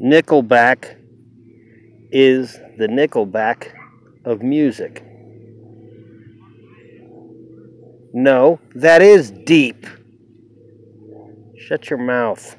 Nickelback is the Nickelback of music. No, that is deep. Shut your mouth.